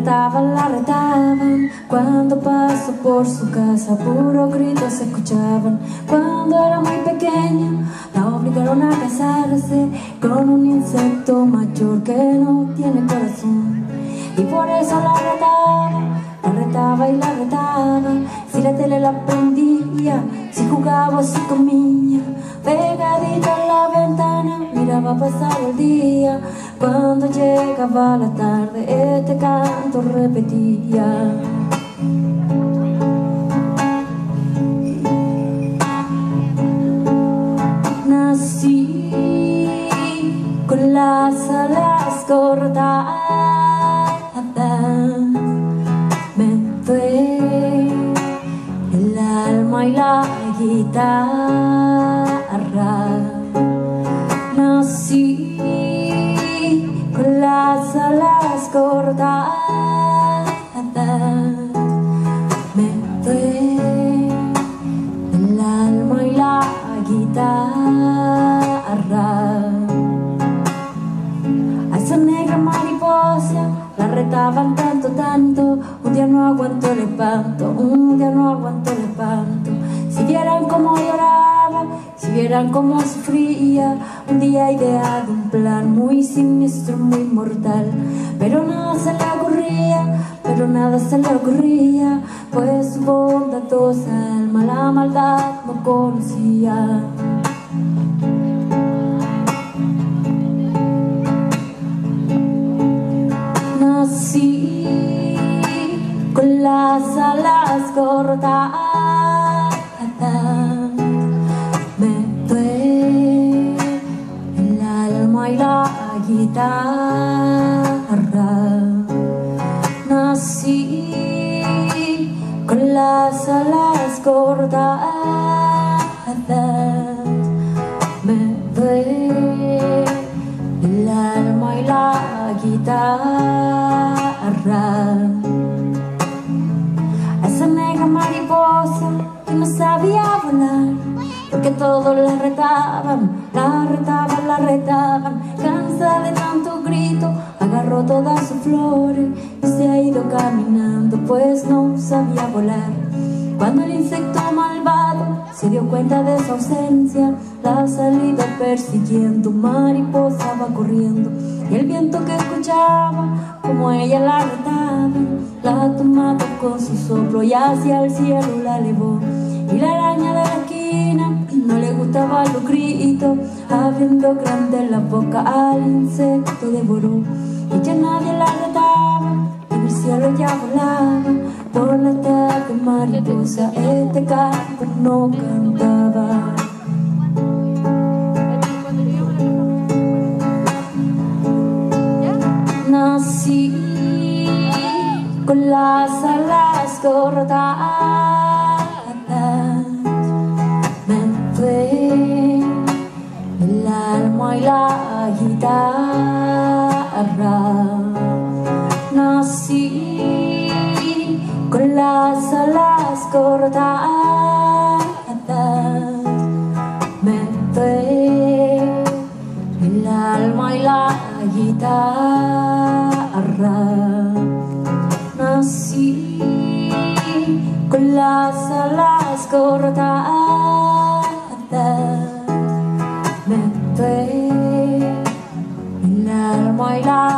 retaban, la retaban. Cuando pasó por su casa Puros gritos se escuchaban. Cuando era muy pequeña La obligaron a casarse Con un insecto mayor que no tiene corazón. Y por eso la retaba La retaba y la retaba. Si la tele la prendía Si jugaba si comía. Pegadita a la ventana Miraba pasar el día cuando llegaba la tarde este canto repetía. Nací con las alas cortadas. Me fue el alma y la guitarra. Nací alas cortadas. Me duele el alma y la guitarra. A esa negra mariposa la retaban tanto, tanto. Un día no aguantó el espanto un día no aguantó el espanto vieran cómo sufría un día ideado un plan muy siniestro, muy mortal. Pero nada se le ocurría, pero nada se le ocurría Pues su bondadosa alma la maldad no conocía. Nací con las alas cortadas guitarra. Nací con las alas cortadas. Me duele el alma y la guitarra. Esa negra mariposa que no sabía volar porque todos la retaban, la retaban, la retaban. Cansa de tanto grito, agarró todas sus flores Y se ha ido caminando, pues no sabía volar. Cuando el insecto malvado se dio cuenta de su ausencia La ha salido persiguiendo, mariposa va corriendo. Y el viento que escuchaba, como ella la retaba La ha tomado con su soplo y hacia el cielo la elevó Y la araña de la esquina no le gustaba los gritos. Abriendo grande la boca al insecto devoró. Y ya nadie la retaba En el cielo ya volaba. Por la tarde mariposa Este canto no cantaba. Nací con las alas cortadas guitarra Nací con las alas cortadas. Me duele el alma y la guitarra. Nací con las alas cortadas. Me duele el alma y la